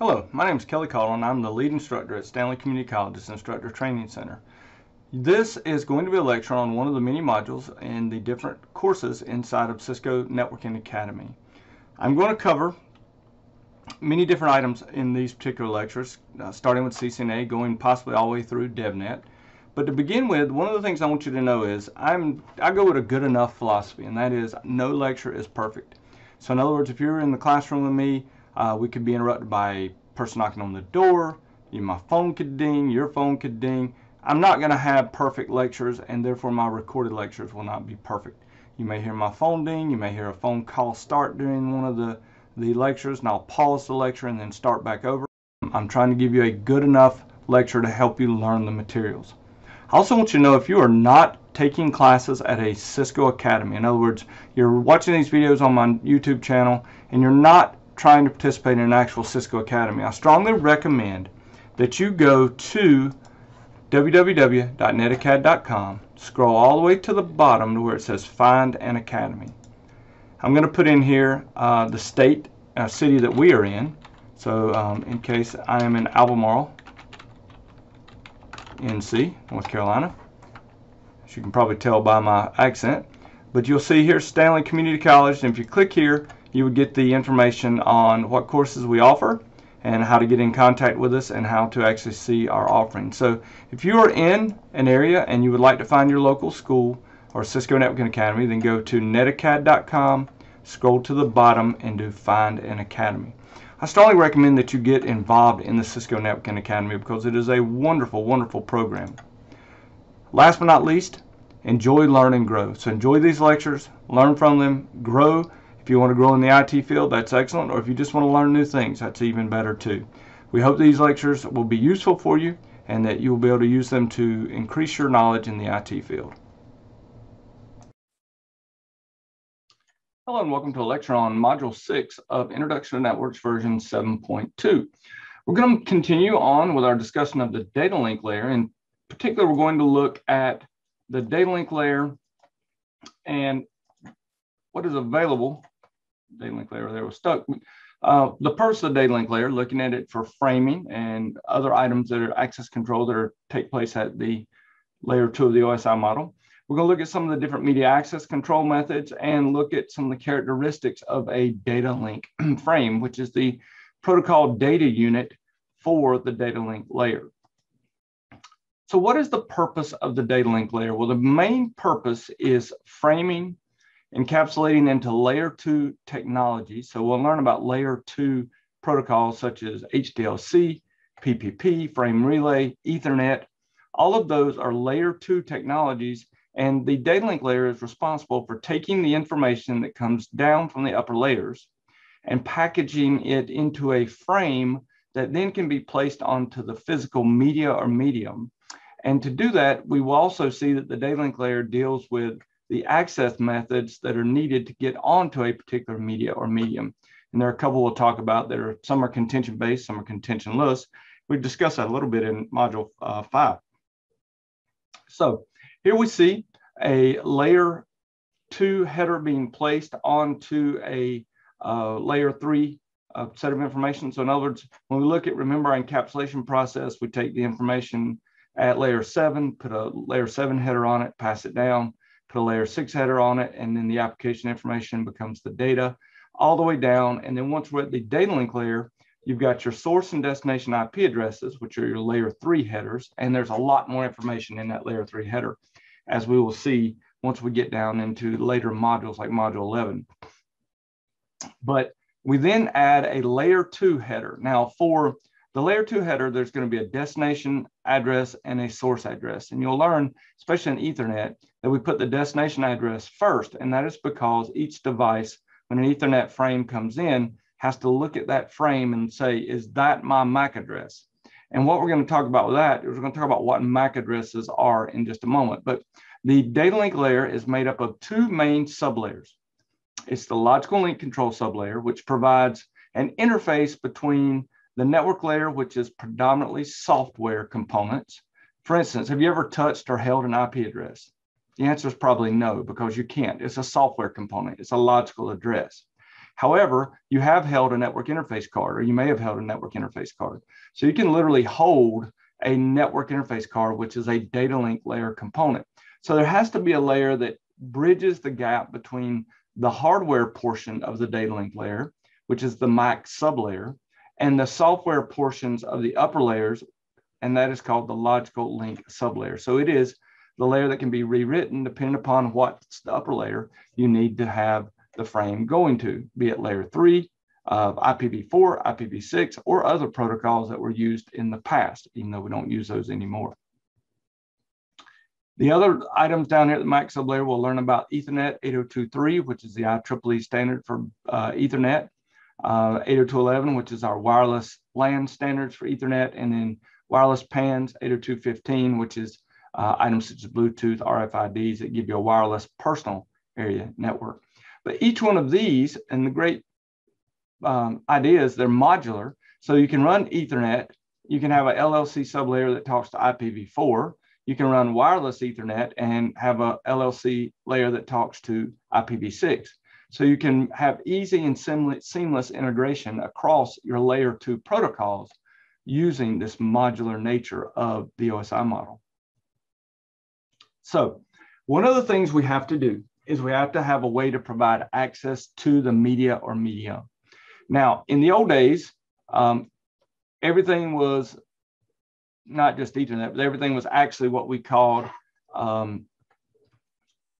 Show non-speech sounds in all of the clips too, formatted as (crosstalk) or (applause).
Hello, my name is Kelly Caudle and I'm the lead instructor at Stanley Community College's Instructor Training Center. This is going to be a lecture on one of the many modules in the different courses inside of Cisco Networking Academy. I'm going to cover many different items in these particular lectures, uh, starting with CCNA, going possibly all the way through DevNet. But to begin with, one of the things I want you to know is I'm I go with a good enough philosophy, and that is no lecture is perfect. So in other words, if you're in the classroom with me, uh, we could be interrupted by a person knocking on the door, my phone could ding, your phone could ding. I'm not going to have perfect lectures, and therefore my recorded lectures will not be perfect. You may hear my phone ding, you may hear a phone call start during one of the, the lectures, and I'll pause the lecture and then start back over. I'm trying to give you a good enough lecture to help you learn the materials. I also want you to know if you are not taking classes at a Cisco Academy, in other words, you're watching these videos on my YouTube channel and you're not trying to participate in an actual Cisco Academy, I strongly recommend that you go to www.netacad.com, scroll all the way to the bottom to where it says Find an Academy. I'm going to put in here uh, the state, uh, city that we are in. So um, in case I am in Albemarle, NC, North Carolina, as you can probably tell by my accent. But you'll see here Stanley Community College, and if you click here, you would get the information on what courses we offer and how to get in contact with us and how to actually see our offerings. So if you are in an area and you would like to find your local school or Cisco Networking Academy, then go to netacad.com, scroll to the bottom and do Find an Academy. I strongly recommend that you get involved in the Cisco Networking Academy because it is a wonderful, wonderful program. Last but not least, enjoy, learn, and grow. So enjoy these lectures, learn from them, grow, if you want to grow in the IT field, that's excellent. Or if you just want to learn new things, that's even better too. We hope these lectures will be useful for you and that you will be able to use them to increase your knowledge in the IT field. Hello and welcome to a lecture on Module 6 of Introduction to Networks version 7.2. We're going to continue on with our discussion of the data link layer. In particular, we're going to look at the data link layer and what is available data link layer there was stuck. Uh, the purpose of the data link layer, looking at it for framing and other items that are access control that are take place at the layer two of the OSI model. We're going to look at some of the different media access control methods and look at some of the characteristics of a data link (clears throat) frame, which is the protocol data unit for the data link layer. So what is the purpose of the data link layer? Well, the main purpose is framing encapsulating into layer two technology. So we'll learn about layer two protocols such as HDLC, PPP, frame relay, Ethernet. All of those are layer two technologies. And the data link layer is responsible for taking the information that comes down from the upper layers and packaging it into a frame that then can be placed onto the physical media or medium. And to do that, we will also see that the data link layer deals with the access methods that are needed to get onto a particular media or medium. And there are a couple we'll talk about that are some are contention based, some are contentionless. We discussed that a little bit in module uh, five. So here we see a layer two header being placed onto a uh, layer three uh, set of information. So in other words, when we look at, remember our encapsulation process, we take the information at layer seven, put a layer seven header on it, pass it down put a layer six header on it, and then the application information becomes the data all the way down. And then once we're at the data link layer, you've got your source and destination IP addresses, which are your layer three headers. And there's a lot more information in that layer three header, as we will see once we get down into later modules like module 11. But we then add a layer two header. Now for the layer two header, there's going to be a destination address and a source address. And you'll learn, especially in Ethernet, that we put the destination address first. And that is because each device, when an Ethernet frame comes in, has to look at that frame and say, is that my MAC address? And what we're going to talk about with that is we're going to talk about what MAC addresses are in just a moment. But the data link layer is made up of two main sublayers. It's the logical link control sublayer, which provides an interface between the network layer, which is predominantly software components. For instance, have you ever touched or held an IP address? The answer is probably no, because you can't. It's a software component. It's a logical address. However, you have held a network interface card, or you may have held a network interface card. So you can literally hold a network interface card, which is a data link layer component. So there has to be a layer that bridges the gap between the hardware portion of the data link layer, which is the MAC sublayer, and the software portions of the upper layers, and that is called the logical link sublayer. So it is the layer that can be rewritten depending upon what's the upper layer you need to have the frame going to, be it layer three, of IPv4, IPv6, or other protocols that were used in the past, even though we don't use those anymore. The other items down here at the MAC sublayer, we'll learn about Ethernet 802.3, which is the IEEE standard for uh, Ethernet, uh, 802.11, which is our wireless LAN standards for Ethernet, and then wireless PANs 802.15, which is uh, items such as Bluetooth, RFIDs that give you a wireless personal area network. But each one of these, and the great um, idea is they're modular. So you can run Ethernet. You can have a LLC sublayer that talks to IPv4. You can run wireless Ethernet and have a LLC layer that talks to IPv6. So you can have easy and seamless integration across your layer two protocols using this modular nature of the OSI model. So one of the things we have to do is we have to have a way to provide access to the media or medium. Now, in the old days, um, everything was not just Ethernet, but everything was actually what we called um,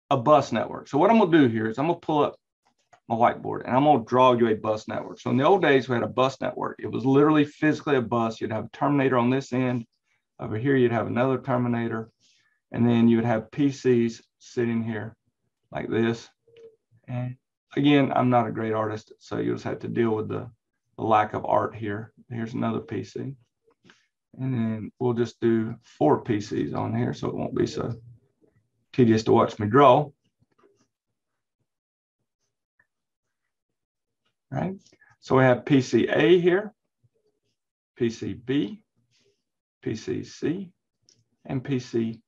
a bus network. So what I'm gonna do here is I'm gonna pull up my whiteboard and I'm gonna draw you a bus network. So in the old days, we had a bus network. It was literally physically a bus. You'd have a terminator on this end. Over here, you'd have another terminator. And then you would have PCs sitting here like this. And again, I'm not a great artist, so you'll just have to deal with the, the lack of art here. Here's another PC. And then we'll just do four PCs on here so it won't be so tedious to watch me draw. Right. So we have PCA here, PCB, PCC, and PCD.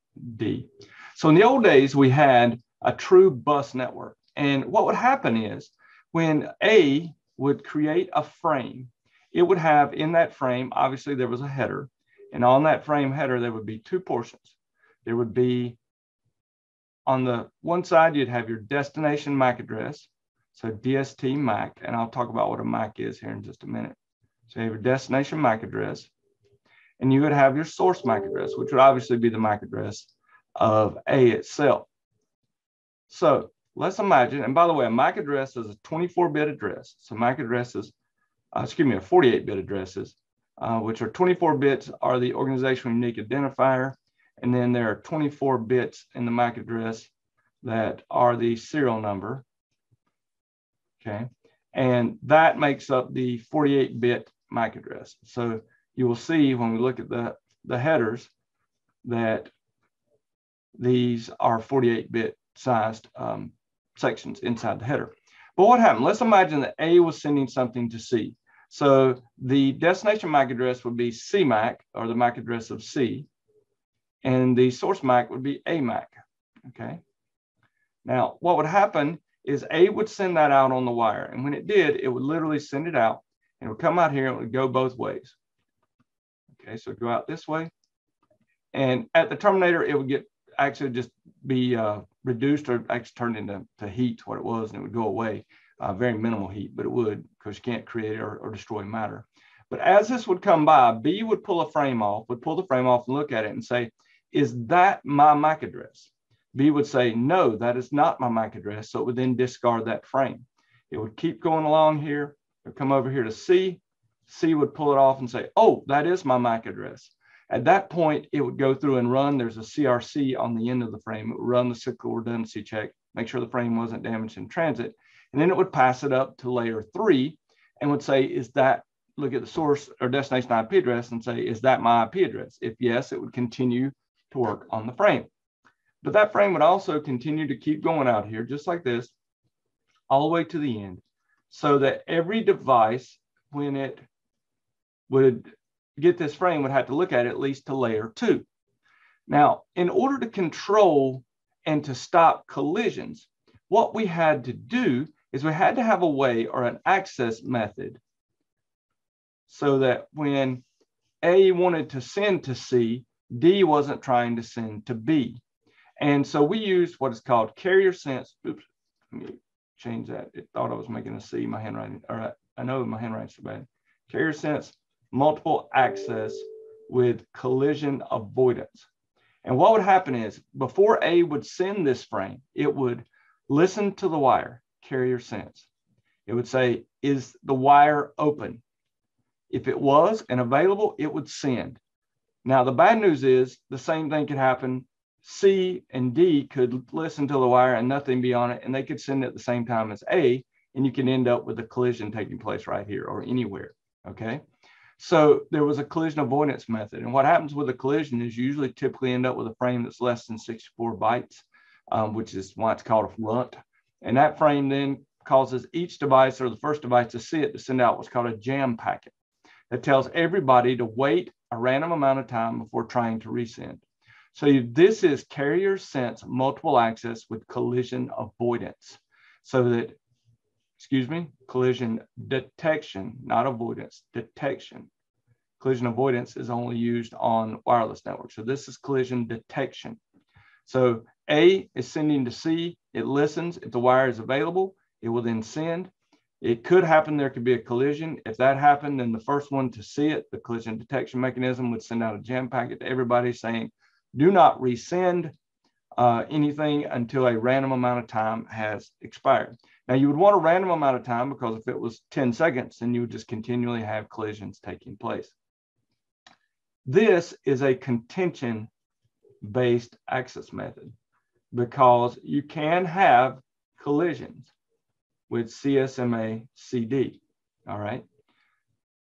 So in the old days, we had a true bus network. And what would happen is when A would create a frame, it would have in that frame, obviously there was a header. And on that frame header, there would be two portions. There would be on the one side, you'd have your destination MAC address. So DST MAC, and I'll talk about what a MAC is here in just a minute. So you have your destination MAC address, and you would have your source MAC address, which would obviously be the MAC address of A itself. So let's imagine, and by the way, a MAC address is a 24-bit address. So MAC addresses, uh, excuse me, a 48-bit addresses, uh, which are 24 bits are the organizational unique identifier. And then there are 24 bits in the MAC address that are the serial number. Okay. And that makes up the 48 bit MAC address. So you will see when we look at the, the headers that these are 48 bit sized um, sections inside the header. But what happened? Let's imagine that A was sending something to C. So the destination MAC address would be CMAC or the MAC address of C, and the source MAC would be AMAC. Okay. Now, what would happen is A would send that out on the wire, and when it did, it would literally send it out, and it would come out here and it would go both ways. Okay, so go out this way, and at the terminator, it would get actually just be uh, reduced or actually turned into to heat what it was and it would go away. Uh, very minimal heat, but it would because you can't create or, or destroy matter. But as this would come by, B would pull a frame off, would pull the frame off and look at it and say, is that my MAC address? B would say, no, that is not my MAC address. So it would then discard that frame. It would keep going along here. It would come over here to C. C would pull it off and say, oh, that is my MAC address. At that point, it would go through and run, there's a CRC on the end of the frame. It would run the cyclical redundancy check, make sure the frame wasn't damaged in transit. And then it would pass it up to layer three and would say, is that, look at the source or destination IP address and say, is that my IP address? If yes, it would continue to work on the frame. But that frame would also continue to keep going out here, just like this, all the way to the end, so that every device, when it would get this frame would have to look at at least to layer two. Now, in order to control and to stop collisions, what we had to do is we had to have a way or an access method so that when A wanted to send to C, D wasn't trying to send to B. And so we used what is called carrier sense. Oops, let me change that. It thought I was making a C, my handwriting. All right, I know my handwriting's so bad. Carrier sense, multiple access with collision avoidance. And what would happen is before A would send this frame, it would listen to the wire, carrier sense. It would say, is the wire open? If it was and available, it would send. Now, the bad news is the same thing could happen. C and D could listen to the wire and nothing be on it, and they could send at the same time as A, and you can end up with a collision taking place right here or anywhere. Okay. So there was a collision avoidance method. And what happens with a collision is you usually typically end up with a frame that's less than 64 bytes, um, which is why it's called a runt. And that frame then causes each device or the first device to see it to send out what's called a jam packet that tells everybody to wait a random amount of time before trying to resend. So this is carrier sense multiple access with collision avoidance so that excuse me, collision detection, not avoidance, detection. Collision avoidance is only used on wireless networks. So this is collision detection. So A is sending to C, it listens. If the wire is available, it will then send. It could happen there could be a collision. If that happened, then the first one to see it, the collision detection mechanism would send out a jam packet to everybody saying, do not resend uh, anything until a random amount of time has expired. Now you would want a random amount of time because if it was 10 seconds, then you would just continually have collisions taking place. This is a contention based access method because you can have collisions with CSMA CD. All right.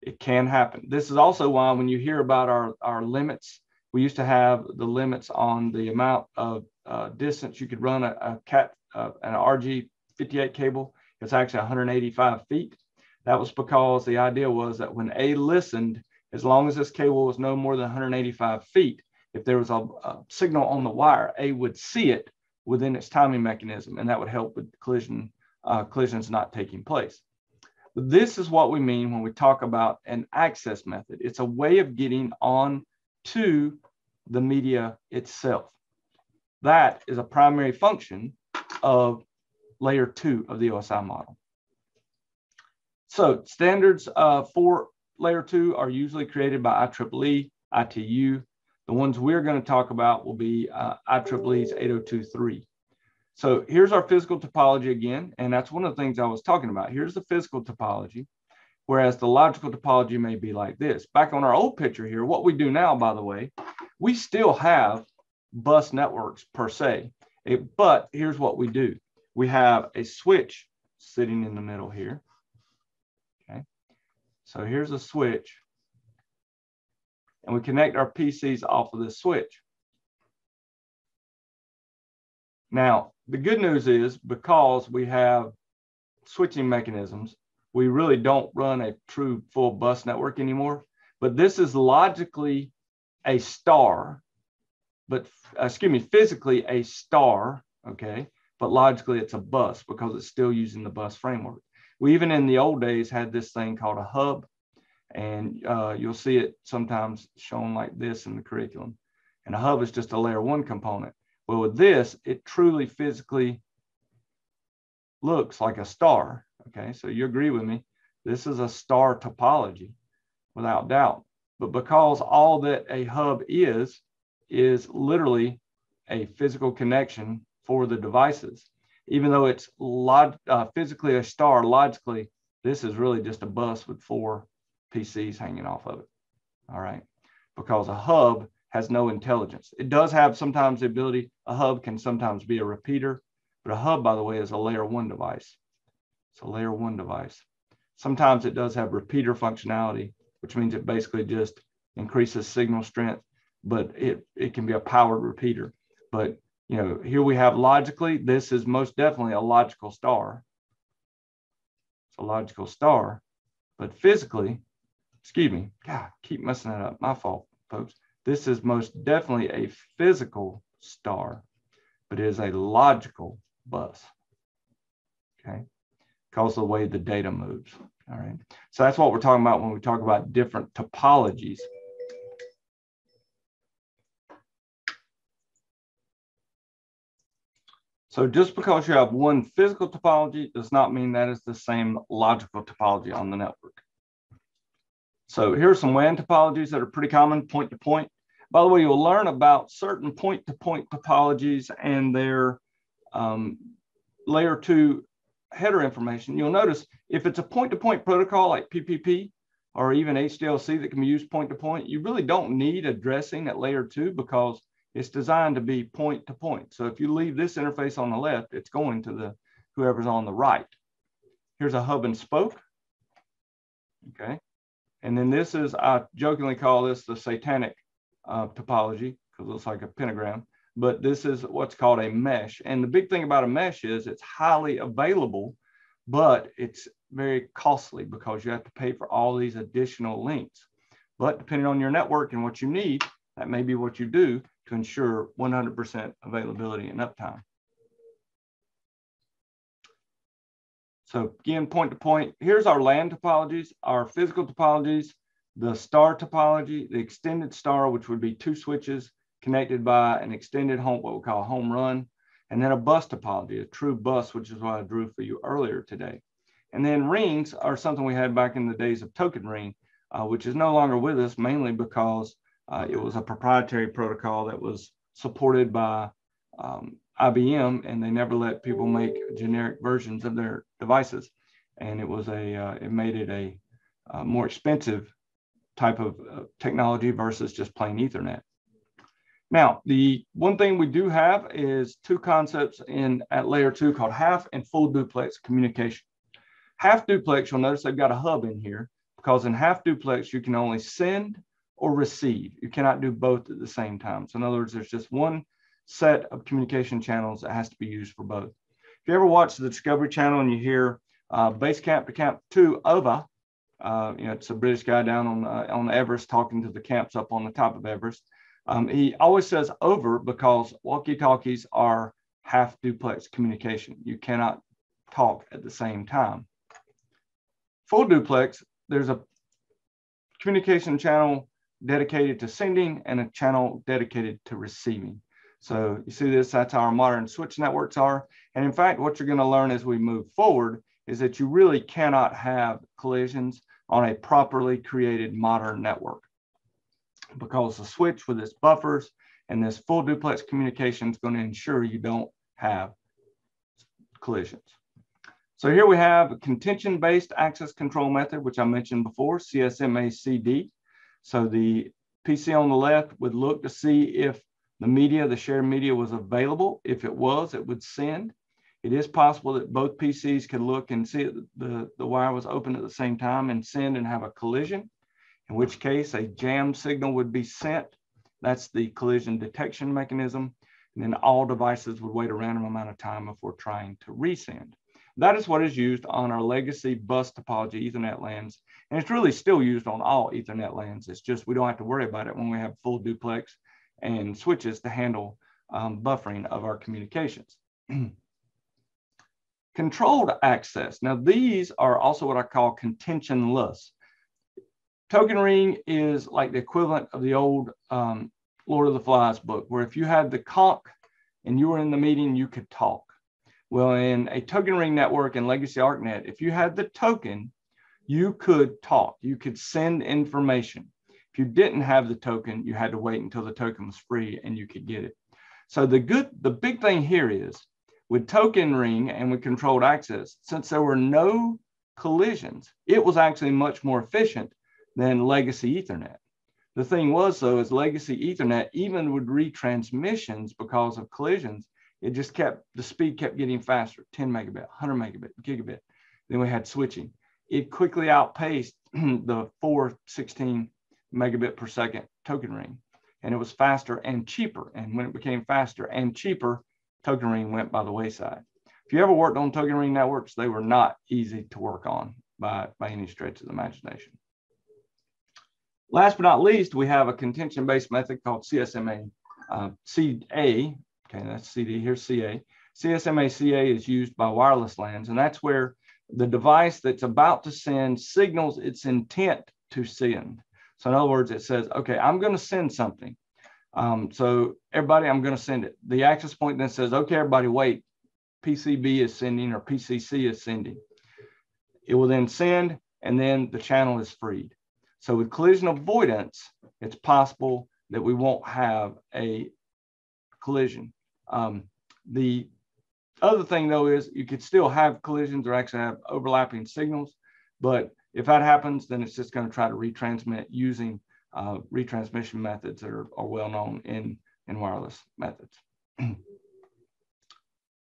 It can happen. This is also why when you hear about our, our limits, we used to have the limits on the amount of uh, distance you could run a, a cat, uh, an RG 58 cable. It's actually 185 feet. That was because the idea was that when A listened, as long as this cable was no more than 185 feet, if there was a, a signal on the wire, A would see it within its timing mechanism, and that would help with collision uh, collisions not taking place. This is what we mean when we talk about an access method. It's a way of getting on to the media itself. That is a primary function of layer two of the OSI model. So standards uh, for layer two are usually created by IEEE, ITU. The ones we're going to talk about will be uh, IEEE's 8023. So here's our physical topology again, and that's one of the things I was talking about. Here's the physical topology, whereas the logical topology may be like this. Back on our old picture here, what we do now, by the way, we still have bus networks per se, it, but here's what we do we have a switch sitting in the middle here. Okay, so here's a switch. And we connect our PCs off of this switch. Now, the good news is because we have switching mechanisms, we really don't run a true full bus network anymore. But this is logically a star, but uh, excuse me, physically a star, okay? But logically it's a bus because it's still using the bus framework. We even in the old days had this thing called a hub, and uh, you'll see it sometimes shown like this in the curriculum. And a hub is just a layer one component. Well, with this, it truly physically looks like a star. Okay, so you agree with me. This is a star topology without doubt. But because all that a hub is, is literally a physical connection for the devices. Even though it's log- uh, physically a star, logically, this is really just a bus with four PCs hanging off of it. All right. Because a hub has no intelligence. It does have sometimes the ability, a hub can sometimes be a repeater, but a hub, by the way, is a layer one device. It's a layer one device. Sometimes it does have repeater functionality, which means it basically just increases signal strength, but it, it can be a powered repeater. But you know, here we have logically, this is most definitely a logical star. It's a logical star, but physically, excuse me, God, keep messing that up. My fault, folks. This is most definitely a physical star, but it is a logical bus. Okay. because of the way the data moves. All right. So that's what we're talking about when we talk about different topologies. So just because you have one physical topology does not mean that is the same logical topology on the network. So here are some WAN topologies that are pretty common, point to point. By the way, you'll learn about certain point to point topologies and their um, layer two header information. You'll notice if it's a point to point protocol like PPP or even HDLC that can be used point to point, you really don't need addressing at layer two because it's designed to be point to point. So if you leave this interface on the left, it's going to the whoever's on the right. Here's a hub and spoke. Okay. And then this is, I jokingly call this the satanic uh, topology because it looks like a pentagram, but this is what's called a mesh. And the big thing about a mesh is it's highly available, but it's very costly because you have to pay for all these additional links. But depending on your network and what you need, that may be what you do to ensure 100% availability and uptime. So again, point to point, here's our land topologies, our physical topologies, the star topology, the extended star, which would be two switches connected by an extended home, what we call a home run, and then a bus topology, a true bus, which is what I drew for you earlier today. And then rings are something we had back in the days of token ring, uh, which is no longer with us, mainly because uh, it was a proprietary protocol that was supported by um, IBM, and they never let people make generic versions of their devices. And it was a, uh, it made it a, a, uh, more expensive type of uh, technology versus just plain Ethernet. Now, the one thing we do have is two concepts in at layer two called half and full duplex communication. Half duplex, you'll notice they've got a hub in here because in half duplex, you can only send or receive. You cannot do both at the same time. So in other words, there's just one set of communication channels that has to be used for both. If you ever watch the Discovery Channel and you hear uh, base camp to camp two over, uh, you know, it's a British guy down on, uh, on Everest talking to the camps up on the top of Everest. Um, he always says over because walkie-talkies are half duplex communication. You cannot talk at the same time. Full duplex, there's a communication channel dedicated to sending and a channel dedicated to receiving. So you see this, that's how our modern switch networks are. And in fact, what you're gonna learn as we move forward is that you really cannot have collisions on a properly created modern network because the switch with its buffers and this full duplex communication is going to ensure you don't have collisions. So here we have a contention-based access control method, which I mentioned before, CSMA-CD. So the PC on the left would look to see if the media, the shared media was available. If it was, it would send. It is possible that both PCs could look and see the, the wire was open at the same time and send and have a collision, in which case a jam signal would be sent. That's the collision detection mechanism. And then all devices would wait a random amount of time before trying to resend. That is what is used on our legacy bus topology Ethernet LANs. And it's really still used on all Ethernet LANs. It's just we don't have to worry about it when we have full duplex and switches to handle um, buffering of our communications. (clears throat) Controlled access. Now these are also what I call contentionless. Token ring is like the equivalent of the old um, Lord of the Flies book, where if you had the conch and you were in the meeting, you could talk. Well, in a token ring network in Legacy ArcNet, if you had the token, you could talk, you could send information. If you didn't have the token, you had to wait until the token was free and you could get it. So the good, the big thing here is with token ring and with controlled access, since there were no collisions, it was actually much more efficient than legacy ethernet. The thing was though, is legacy ethernet, even with retransmissions because of collisions, it just kept, the speed kept getting faster, 10 megabit, 100 megabit, gigabit. Then we had switching. It quickly outpaced (clears throat) the 416 megabit per second token ring. And it was faster and cheaper. And when it became faster and cheaper, token ring went by the wayside. If you ever worked on token ring networks, they were not easy to work on by, by any stretch of the imagination. Last but not least, we have a contention-based method called CSMA uh, CA, Okay, that's CD, here's CA. CSMA-CA is used by wireless LANs, and that's where the device that's about to send signals its intent to send. So in other words, it says, okay, I'm going to send something. Um, so everybody, I'm going to send it. The access point then says, okay, everybody, wait. PCB is sending or PCC is sending. It will then send, and then the channel is freed. So with collision avoidance, it's possible that we won't have a collision. Um, the other thing though is you could still have collisions or actually have overlapping signals, but if that happens, then it's just going to try to retransmit using uh, retransmission methods that are, are well known in, in wireless methods. (clears throat)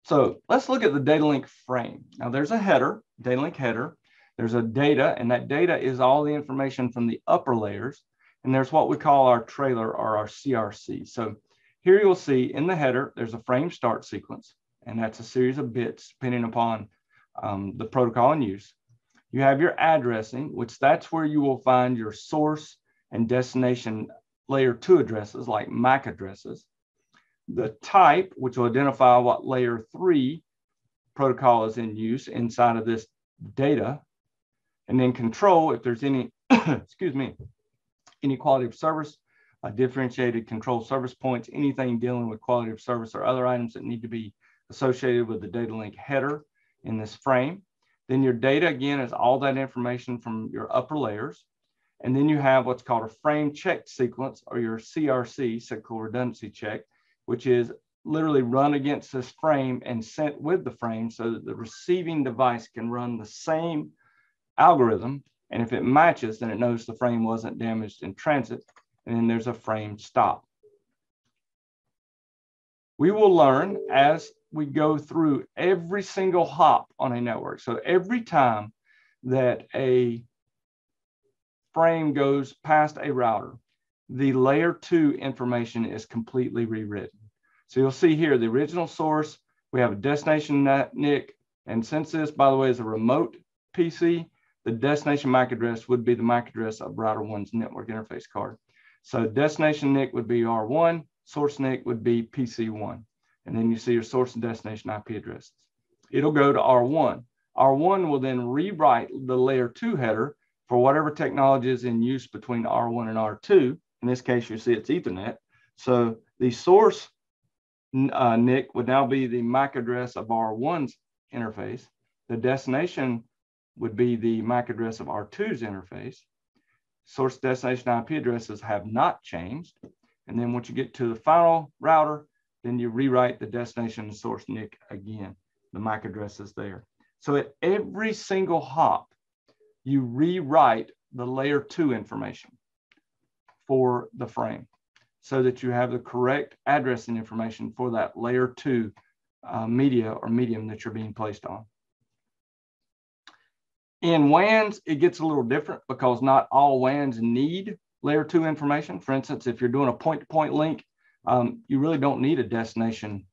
so let's look at the data link frame. Now there's a header, data link header. There's a data, and that data is all the information from the upper layers. And there's what we call our trailer or our CRC. So here you'll see in the header, there's a frame start sequence, and that's a series of bits depending upon um, the protocol in use. You have your addressing, which that's where you will find your source and destination layer two addresses like MAC addresses. The type, which will identify what layer three protocol is in use inside of this data. And then control, if there's any, (coughs) excuse me, any quality of service, uh, differentiated control service points, anything dealing with quality of service or other items that need to be associated with the data link header in this frame. Then your data, again, is all that information from your upper layers. And then you have what's called a frame check sequence or your CRC, cyclical redundancy check, which is literally run against this frame and sent with the frame so that the receiving device can run the same algorithm. And if it matches, then it knows the frame wasn't damaged in transit and then there's a frame stop. We will learn as we go through every single hop on a network. So every time that a frame goes past a router, the layer two information is completely rewritten. So you'll see here the original source, we have a destination NIC, and since this, by the way, is a remote PC, the destination MAC address would be the MAC address of router one's network interface card. So destination NIC would be R1, source NIC would be PC1. And then you see your source and destination IP addresses. It'll go to R1. R1 will then rewrite the layer two header for whatever technology is in use between R1 and R2. In this case, you see it's Ethernet. So the source uh, NIC would now be the MAC address of R1's interface. The destination would be the MAC address of R2's interface source destination IP addresses have not changed. And then once you get to the final router, then you rewrite the destination and source NIC again. The MAC address is there. So at every single hop, you rewrite the layer two information for the frame so that you have the correct addressing information for that layer two uh, media or medium that you're being placed on. In WANs, it gets a little different because not all WANs need layer two information. For instance, if you're doing a point-to-point -point link, um, you really don't need a destination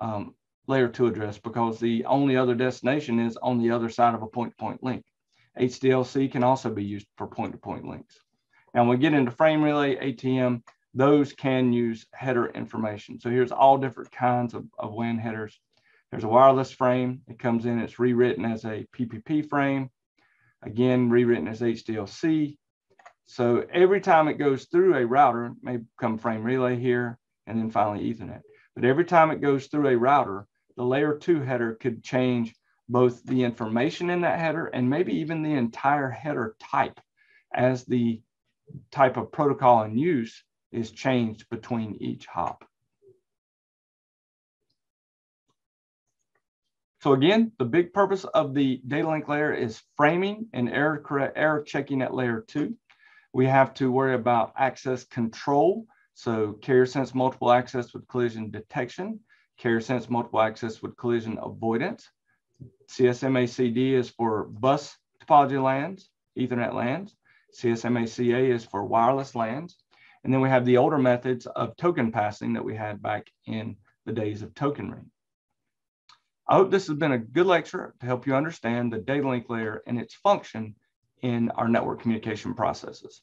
um, layer two address because the only other destination is on the other side of a point-to-point -point link. HDLC can also be used for point-to-point -point links. Now, when we get into frame relay, ATM, those can use header information. So here's all different kinds of, of WAN headers. There's a wireless frame. It comes in, it's rewritten as a PPP frame. Again, rewritten as HDLC. So every time it goes through a router, it may become frame relay here, and then finally Ethernet. But every time it goes through a router, the layer two header could change both the information in that header and maybe even the entire header type as the type of protocol in use is changed between each hop. So again, the big purpose of the data link layer is framing and error, error checking at layer two. We have to worry about access control. So carrier sense multiple access with collision detection, carrier sense multiple access with collision avoidance. CSMACD is for bus topology LANs, Ethernet LANs. CSMACA is for wireless LANs. And then we have the older methods of token passing that we had back in the days of token ring. I hope this has been a good lecture to help you understand the data link layer and its function in our network communication processes.